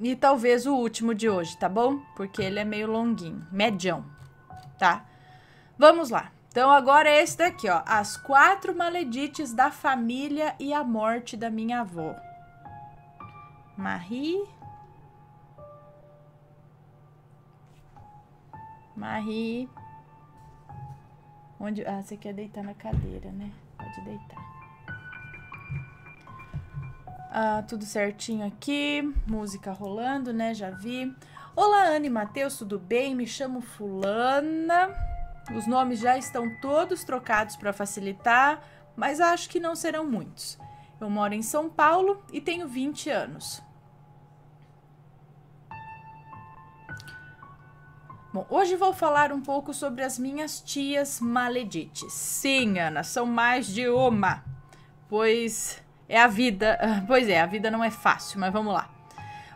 e talvez o último de hoje, tá bom? Porque ele é meio longuinho, medião, tá? Vamos lá. Então agora é esse daqui, ó, as quatro maledites da família e a morte da minha avó. Marie Marie Onde ah, você quer deitar na cadeira, né? Pode deitar. Ah, tudo certinho aqui, música rolando, né? Já vi. Olá, Anne Matheus, tudo bem? Me chamo Fulana. Os nomes já estão todos trocados para facilitar, mas acho que não serão muitos. Eu moro em São Paulo e tenho 20 anos. Bom, hoje vou falar um pouco sobre as minhas tias maledites. Sim, Ana, são mais de uma, pois é a vida. Pois é, a vida não é fácil, mas vamos lá.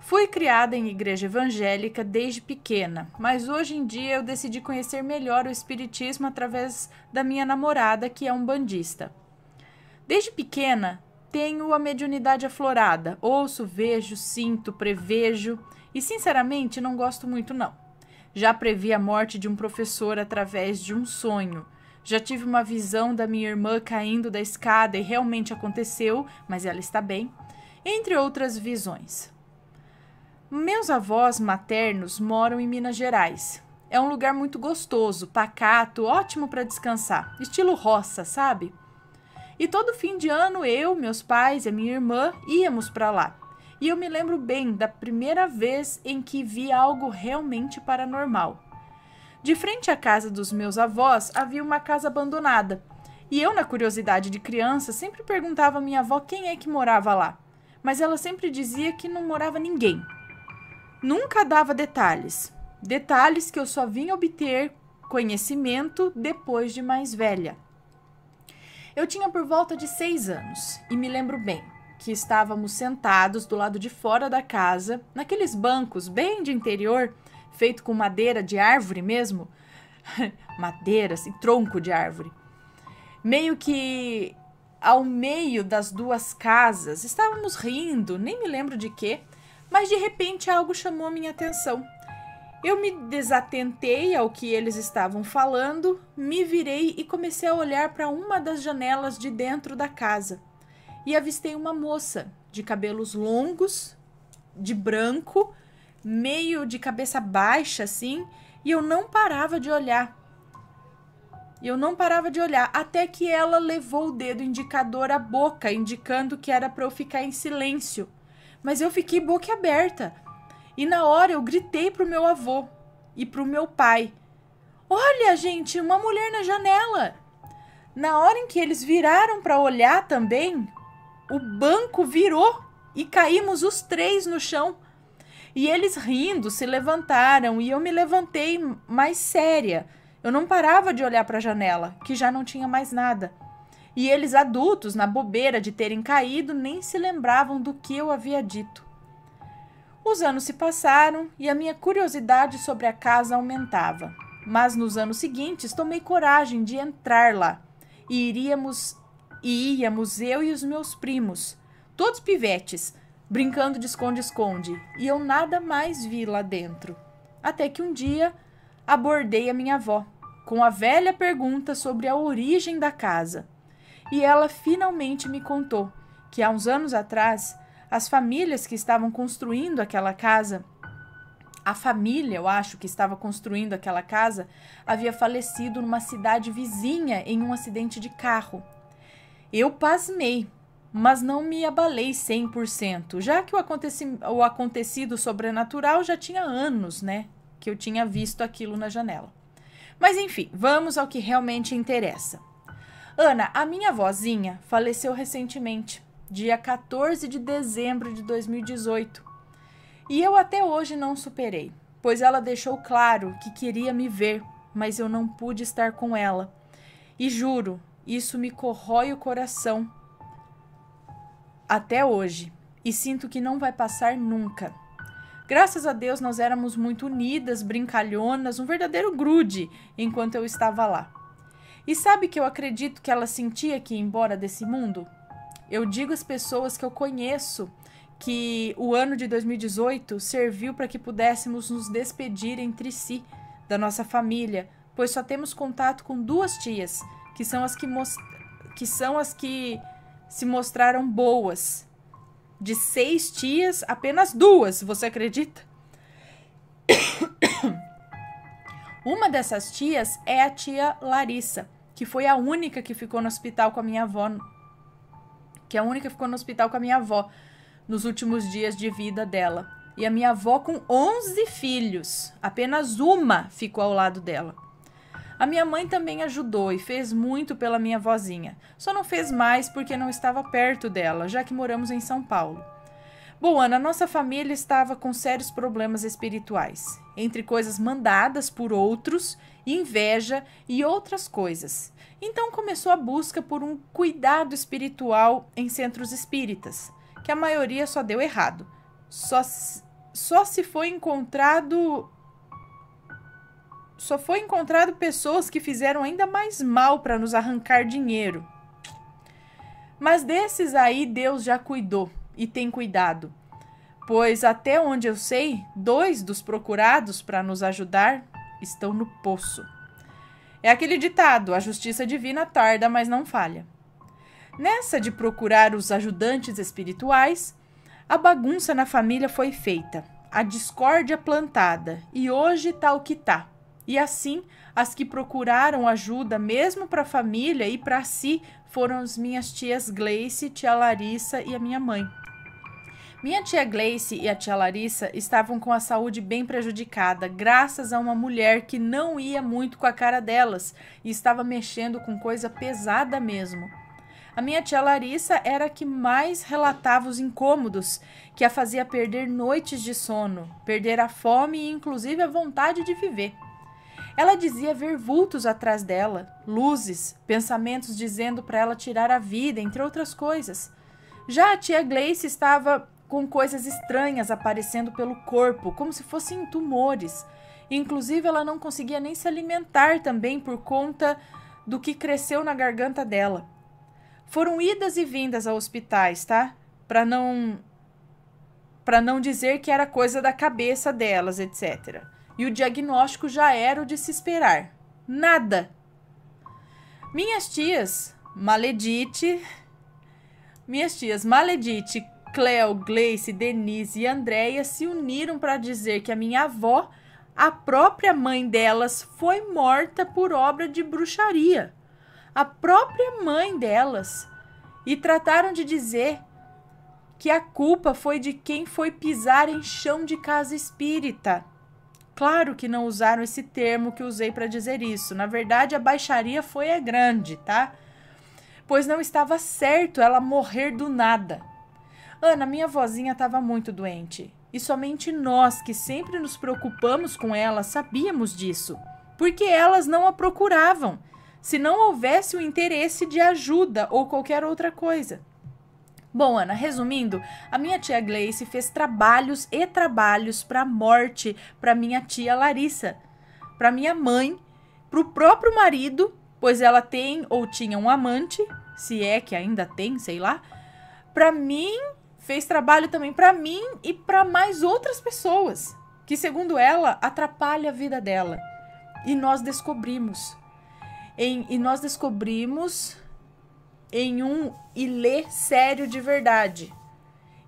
Fui criada em igreja evangélica desde pequena, mas hoje em dia eu decidi conhecer melhor o Espiritismo através da minha namorada, que é um bandista. Desde pequena, tenho a mediunidade aflorada, ouço, vejo, sinto, prevejo e, sinceramente, não gosto muito, não. Já previ a morte de um professor através de um sonho já tive uma visão da minha irmã caindo da escada e realmente aconteceu, mas ela está bem, entre outras visões. Meus avós maternos moram em Minas Gerais. É um lugar muito gostoso, pacato, ótimo para descansar, estilo roça, sabe? E todo fim de ano eu, meus pais e a minha irmã íamos para lá. E eu me lembro bem da primeira vez em que vi algo realmente paranormal. De frente à casa dos meus avós havia uma casa abandonada. E eu, na curiosidade de criança, sempre perguntava à minha avó quem é que morava lá. Mas ela sempre dizia que não morava ninguém. Nunca dava detalhes. Detalhes que eu só vim obter conhecimento depois de mais velha. Eu tinha por volta de seis anos e me lembro bem que estávamos sentados do lado de fora da casa, naqueles bancos bem de interior, feito com madeira de árvore mesmo. madeira, assim, tronco de árvore. Meio que ao meio das duas casas, estávamos rindo, nem me lembro de quê, mas de repente algo chamou a minha atenção. Eu me desatentei ao que eles estavam falando, me virei e comecei a olhar para uma das janelas de dentro da casa. E avistei uma moça de cabelos longos, de branco, meio de cabeça baixa assim, e eu não parava de olhar. Eu não parava de olhar até que ela levou o dedo indicador à boca, indicando que era para eu ficar em silêncio. Mas eu fiquei boca aberta. E na hora eu gritei pro meu avô e pro meu pai: Olha, gente, uma mulher na janela. Na hora em que eles viraram para olhar também, o banco virou e caímos os três no chão. E eles rindo se levantaram e eu me levantei mais séria. Eu não parava de olhar para a janela, que já não tinha mais nada. E eles, adultos, na bobeira de terem caído, nem se lembravam do que eu havia dito. Os anos se passaram e a minha curiosidade sobre a casa aumentava. Mas nos anos seguintes tomei coragem de entrar lá. E iríamos e íamos eu e os meus primos, todos pivetes, brincando de esconde-esconde, e eu nada mais vi lá dentro. Até que um dia abordei a minha avó com a velha pergunta sobre a origem da casa. E ela finalmente me contou que há uns anos atrás, as famílias que estavam construindo aquela casa, a família, eu acho, que estava construindo aquela casa, havia falecido numa cidade vizinha em um acidente de carro. Eu pasmei, mas não me abalei 100%, já que o, aconteci o acontecido sobrenatural já tinha anos, né? Que eu tinha visto aquilo na janela. Mas enfim, vamos ao que realmente interessa. Ana, a minha vozinha, faleceu recentemente, dia 14 de dezembro de 2018. E eu até hoje não superei, pois ela deixou claro que queria me ver, mas eu não pude estar com ela. E juro, isso me corrói o coração até hoje e sinto que não vai passar nunca. Graças a Deus nós éramos muito unidas, brincalhonas, um verdadeiro grude enquanto eu estava lá. E sabe que eu acredito que ela sentia que ia embora desse mundo? Eu digo às pessoas que eu conheço que o ano de 2018 serviu para que pudéssemos nos despedir entre si da nossa família, pois só temos contato com duas tias, que são as que, que, são as que se mostraram boas. De seis tias, apenas duas, você acredita? Uma dessas tias é a tia Larissa, que foi a única que ficou no hospital com a minha avó. Que é a única que ficou no hospital com a minha avó nos últimos dias de vida dela. E a minha avó com 11 filhos, apenas uma ficou ao lado dela. A minha mãe também ajudou e fez muito pela minha vozinha. Só não fez mais porque não estava perto dela, já que moramos em São Paulo. Bom, Ana, nossa família estava com sérios problemas espirituais, entre coisas mandadas por outros, inveja e outras coisas. Então começou a busca por um cuidado espiritual em centros espíritas, que a maioria só deu errado. Só, só se foi encontrado só foi encontrado pessoas que fizeram ainda mais mal para nos arrancar dinheiro. Mas desses aí Deus já cuidou e tem cuidado, pois até onde eu sei, dois dos procurados para nos ajudar estão no poço. É aquele ditado: a justiça divina tarda, mas não falha. Nessa de procurar os ajudantes espirituais, a bagunça na família foi feita, a discórdia plantada, e hoje tá o que tá. E assim, as que procuraram ajuda mesmo para a família e para si foram as minhas tias Gleice, tia Larissa e a minha mãe. Minha tia Gleice e a tia Larissa estavam com a saúde bem prejudicada, graças a uma mulher que não ia muito com a cara delas e estava mexendo com coisa pesada mesmo. A minha tia Larissa era a que mais relatava os incômodos, que a fazia perder noites de sono, perder a fome e inclusive a vontade de viver. Ela dizia ver vultos atrás dela, luzes, pensamentos dizendo para ela tirar a vida, entre outras coisas. Já a tia Gleice estava com coisas estranhas aparecendo pelo corpo, como se fossem tumores. Inclusive, ela não conseguia nem se alimentar também por conta do que cresceu na garganta dela. Foram idas e vindas a hospitais, tá? Para não para não dizer que era coisa da cabeça delas, etc. E o diagnóstico já era o de se esperar. Nada. Minhas tias, Maledite, minhas tias Maledite, Cleo, Gleice, Denise e Andréia se uniram para dizer que a minha avó, a própria mãe delas, foi morta por obra de bruxaria. A própria mãe delas. E trataram de dizer que a culpa foi de quem foi pisar em chão de casa espírita. Claro que não usaram esse termo que usei para dizer isso. Na verdade, a baixaria foi a grande, tá? Pois não estava certo ela morrer do nada. Ana, minha vozinha estava muito doente. E somente nós, que sempre nos preocupamos com ela, sabíamos disso. Porque elas não a procuravam, se não houvesse o interesse de ajuda ou qualquer outra coisa. Bom, Ana, resumindo, a minha tia Gleice fez trabalhos e trabalhos para a morte para minha tia Larissa, para minha mãe, para o próprio marido, pois ela tem ou tinha um amante, se é que ainda tem, sei lá, para mim fez trabalho também para mim e para mais outras pessoas, que segundo ela atrapalha a vida dela. E nós descobrimos. Em, e nós descobrimos em um ilê sério de verdade.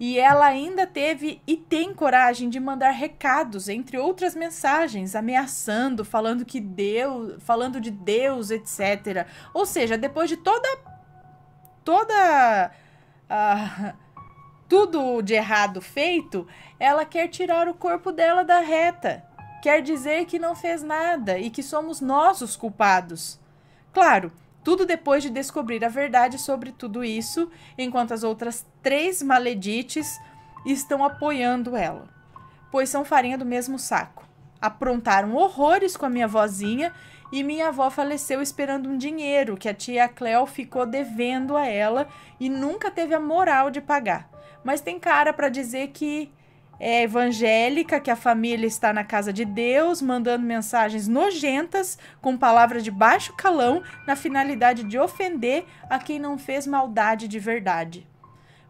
E ela ainda teve e tem coragem de mandar recados, entre outras mensagens, ameaçando, falando que Deus, falando de Deus, etc. Ou seja, depois de toda toda uh, tudo de errado feito, ela quer tirar o corpo dela da reta. Quer dizer que não fez nada e que somos nós os culpados. Claro, tudo depois de descobrir a verdade sobre tudo isso, enquanto as outras três maledites estão apoiando ela, pois são farinha do mesmo saco. Aprontaram horrores com a minha vozinha e minha avó faleceu esperando um dinheiro que a tia Cleo ficou devendo a ela e nunca teve a moral de pagar mas tem cara para dizer que é evangélica, que a família está na casa de Deus, mandando mensagens nojentas com palavras de baixo calão, na finalidade de ofender a quem não fez maldade de verdade.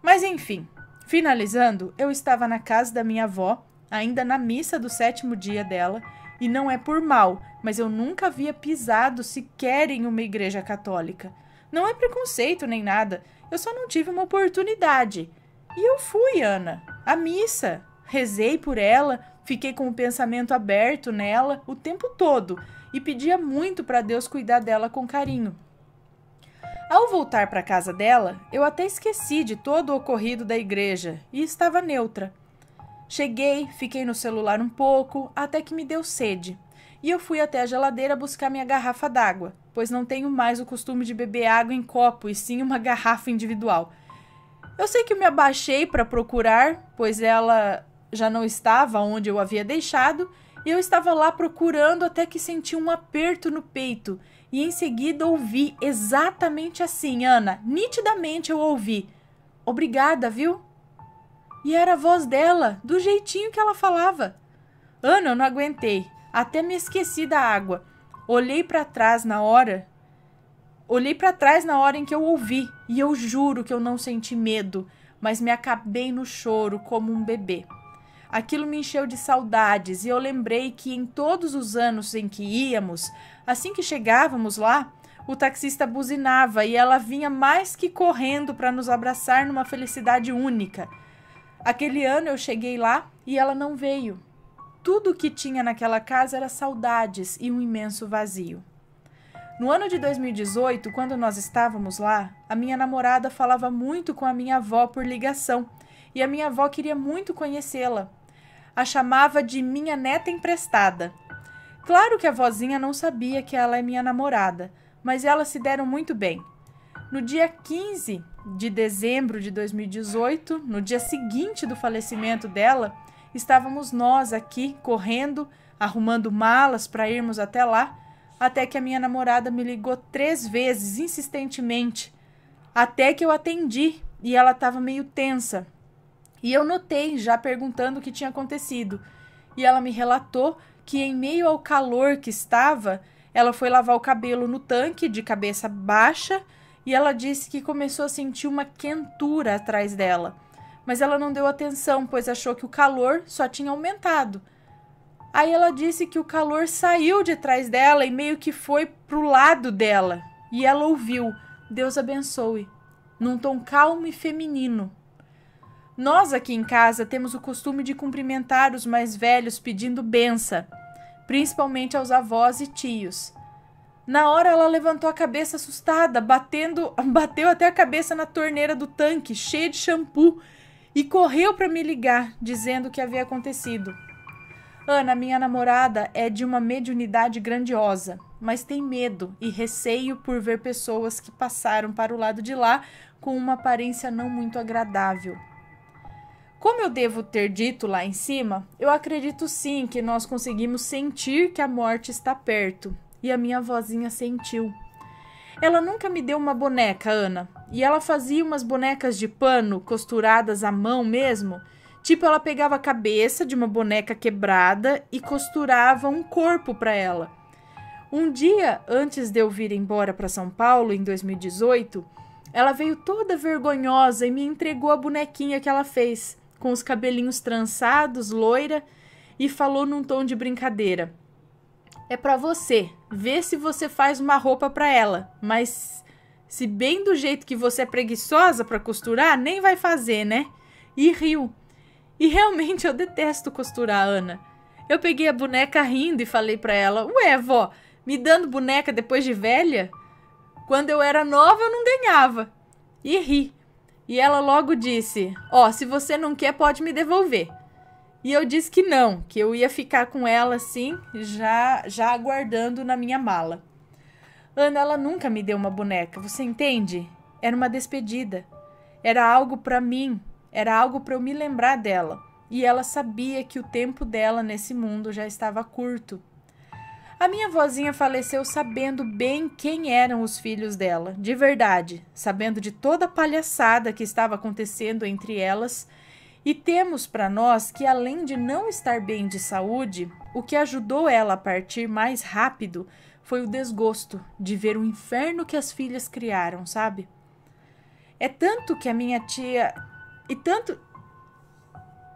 Mas enfim, Finalizando, eu estava na casa da minha avó, ainda na missa do sétimo dia dela, e não é por mal, mas eu nunca havia pisado sequer em uma igreja católica. Não é preconceito nem nada, eu só não tive uma oportunidade. E eu fui, Ana, à missa. Rezei por ela, fiquei com o pensamento aberto nela o tempo todo e pedia muito para Deus cuidar dela com carinho. Ao voltar para casa dela, eu até esqueci de todo o ocorrido da igreja e estava neutra. Cheguei, fiquei no celular um pouco, até que me deu sede. E eu fui até a geladeira buscar minha garrafa d'água, pois não tenho mais o costume de beber água em copo e sim uma garrafa individual. Eu sei que me abaixei para procurar, pois ela já não estava onde eu havia deixado, e eu estava lá procurando até que senti um aperto no peito. E em seguida ouvi exatamente assim, Ana, nitidamente eu ouvi. Obrigada, viu? E era a voz dela, do jeitinho que ela falava. Ana, eu não aguentei. Até me esqueci da água. Olhei para trás na hora. Olhei para trás na hora em que eu ouvi, e eu juro que eu não senti medo, mas me acabei no choro como um bebê. Aquilo me encheu de saudades e eu lembrei que em todos os anos em que íamos, assim que chegávamos lá, o taxista buzinava e ela vinha mais que correndo para nos abraçar numa felicidade única. Aquele ano eu cheguei lá e ela não veio. Tudo o que tinha naquela casa era saudades e um imenso vazio. No ano de 2018, quando nós estávamos lá, a minha namorada falava muito com a minha avó por ligação e a minha avó queria muito conhecê-la. A chamava de minha neta emprestada. Claro que a vozinha não sabia que ela é minha namorada, mas elas se deram muito bem. No dia 15 de dezembro de 2018, no dia seguinte do falecimento dela, estávamos nós aqui correndo, arrumando malas para irmos até lá, até que a minha namorada me ligou três vezes insistentemente, até que eu atendi e ela estava meio tensa. E eu notei, já perguntando o que tinha acontecido, e ela me relatou que, em meio ao calor que estava, ela foi lavar o cabelo no tanque de cabeça baixa e ela disse que começou a sentir uma quentura atrás dela. Mas ela não deu atenção, pois achou que o calor só tinha aumentado. Aí ela disse que o calor saiu de trás dela e meio que foi pro lado dela. E ela ouviu: Deus abençoe, num tom calmo e feminino. Nós aqui em casa temos o costume de cumprimentar os mais velhos pedindo benção, principalmente aos avós e tios. Na hora ela levantou a cabeça assustada, batendo, bateu até a cabeça na torneira do tanque, cheia de shampoo, e correu para me ligar, dizendo o que havia acontecido. Ana, minha namorada, é de uma mediunidade grandiosa, mas tem medo e receio por ver pessoas que passaram para o lado de lá com uma aparência não muito agradável. Como eu devo ter dito lá em cima, eu acredito sim que nós conseguimos sentir que a morte está perto e a minha vozinha sentiu. Ela nunca me deu uma boneca, Ana, e ela fazia umas bonecas de pano costuradas à mão mesmo. Tipo, ela pegava a cabeça de uma boneca quebrada e costurava um corpo para ela. Um dia antes de eu vir embora para São Paulo, em 2018, ela veio toda vergonhosa e me entregou a bonequinha que ela fez, com os cabelinhos trançados, loira, e falou num tom de brincadeira: é para você. Vê se você faz uma roupa para ela. Mas se bem do jeito que você é preguiçosa para costurar, nem vai fazer, né? E riu. E realmente eu detesto costurar, Ana. Eu peguei a boneca rindo e falei para ela: Ué, vó, me dando boneca depois de velha? Quando eu era nova eu não ganhava. E ri. E ela logo disse: Ó, oh, se você não quer, pode me devolver. E eu disse que não, que eu ia ficar com ela assim, já já aguardando na minha mala. Ana, ela nunca me deu uma boneca, você entende? Era uma despedida. Era algo para mim, era algo para eu me lembrar dela. E ela sabia que o tempo dela nesse mundo já estava curto. A minha vozinha faleceu sabendo bem quem eram os filhos dela, de verdade, sabendo de toda a palhaçada que estava acontecendo entre elas e temos para nós que, além de não estar bem de saúde, o que ajudou ela a partir mais rápido foi o desgosto de ver o inferno que as filhas criaram, sabe? É tanto que a minha tia. E tanto.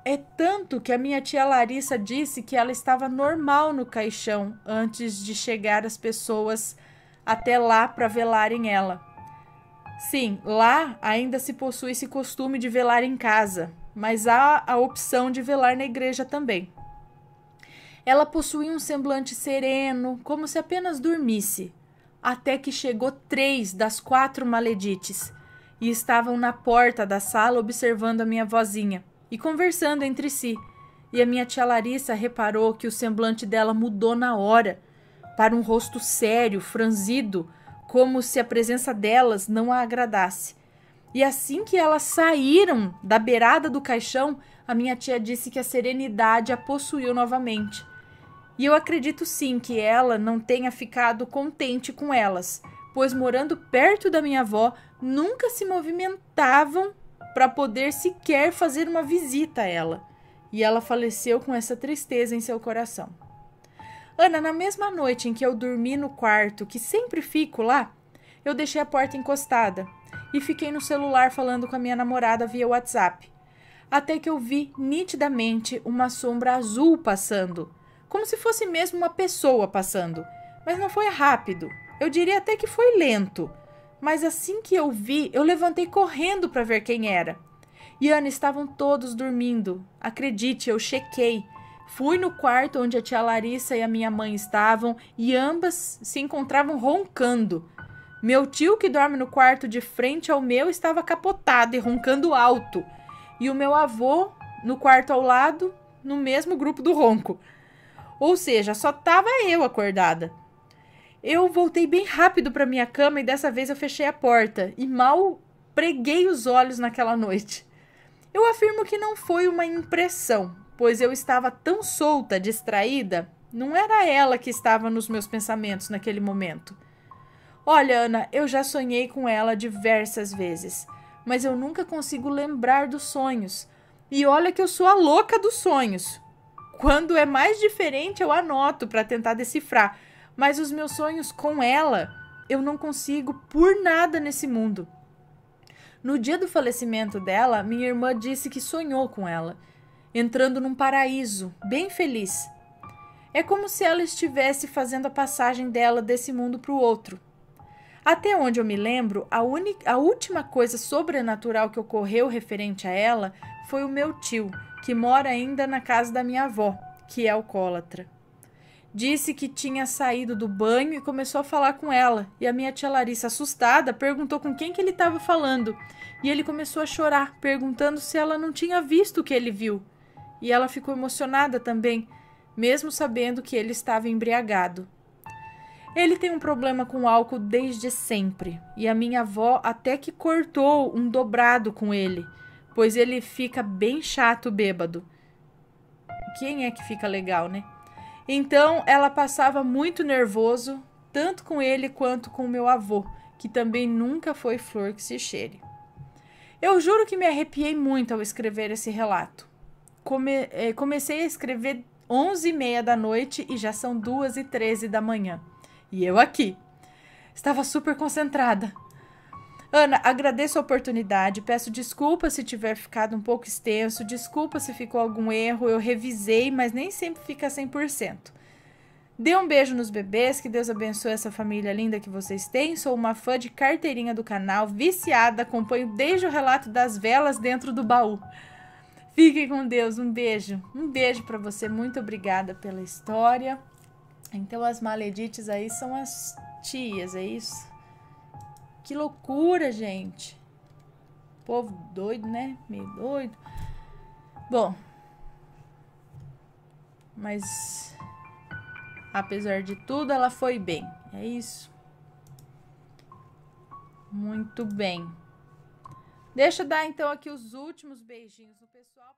É tanto que a minha tia Larissa disse que ela estava normal no caixão antes de chegar as pessoas até lá para velarem ela. Sim, lá ainda se possui esse costume de velar em casa, mas há a opção de velar na igreja também. Ela possuía um semblante sereno, como se apenas dormisse, até que chegou três das quatro maledites e estavam na porta da sala observando a minha vozinha e conversando entre si. E a minha tia Larissa reparou que o semblante dela mudou na hora para um rosto sério, franzido, como se a presença delas não a agradasse. E assim que elas saíram da beirada do caixão, a minha tia disse que a serenidade a possuiu novamente. E eu acredito sim que ela não tenha ficado contente com elas, pois morando perto da minha avó, nunca se movimentavam para poder sequer fazer uma visita a ela. E ela faleceu com essa tristeza em seu coração. Ana, na mesma noite em que eu dormi no quarto, que sempre fico lá, eu deixei a porta encostada e fiquei no celular falando com a minha namorada via WhatsApp. Até que eu vi nitidamente uma sombra azul passando, como se fosse mesmo uma pessoa passando. Mas não foi rápido, eu diria até que foi lento. Mas assim que eu vi, eu levantei correndo para ver quem era. E Ana, estavam todos dormindo. Acredite, eu chequei. Fui no quarto onde a tia Larissa e a minha mãe estavam e ambas se encontravam roncando. Meu tio, que dorme no quarto de frente ao meu, estava capotado e roncando alto. E o meu avô, no quarto ao lado, no mesmo grupo do ronco. Ou seja, só tava eu acordada. Eu voltei bem rápido para minha cama e dessa vez eu fechei a porta e mal preguei os olhos naquela noite. Eu afirmo que não foi uma impressão, pois eu estava tão solta, distraída, não era ela que estava nos meus pensamentos naquele momento. Olha, Ana, eu já sonhei com ela diversas vezes, mas eu nunca consigo lembrar dos sonhos. E olha que eu sou a louca dos sonhos. Quando é mais diferente, eu anoto para tentar decifrar mas os meus sonhos com ela eu não consigo por nada nesse mundo. No dia do falecimento dela, minha irmã disse que sonhou com ela, entrando num paraíso, bem feliz. É como se ela estivesse fazendo a passagem dela desse mundo para o outro. Até onde eu me lembro, a, a última coisa sobrenatural que ocorreu referente a ela foi o meu tio, que mora ainda na casa da minha avó, que é alcoólatra. Disse que tinha saído do banho e começou a falar com ela. E a minha tia Larissa, assustada, perguntou com quem que ele estava falando. E ele começou a chorar, perguntando se ela não tinha visto o que ele viu. E ela ficou emocionada também, mesmo sabendo que ele estava embriagado. Ele tem um problema com álcool desde sempre, e a minha avó até que cortou um dobrado com ele, pois ele fica bem chato bêbado. Quem é que fica legal, né? Então ela passava muito nervoso, tanto com ele quanto com meu avô, que também nunca foi flor que se cheire. Eu juro que me arrepiei muito ao escrever esse relato. Come eh, comecei a escrever onze e meia da noite e já são duas e treze da manhã. E eu aqui. Estava super concentrada. Ana, agradeço a oportunidade, peço desculpa se tiver ficado um pouco extenso, desculpa se ficou algum erro, eu revisei, mas nem sempre fica 100%. Dê um beijo nos bebês, que Deus abençoe essa família linda que vocês têm. Sou uma fã de carteirinha do canal, viciada, acompanho desde o relato das velas dentro do baú. Fiquem com Deus, um beijo. Um beijo para você, muito obrigada pela história. Então as maledites aí são as tias, é isso? Que loucura, gente. Povo doido, né? Meio doido. Bom. Mas apesar de tudo, ela foi bem. É isso. Muito bem. Deixa eu dar então aqui os últimos beijinhos no pessoal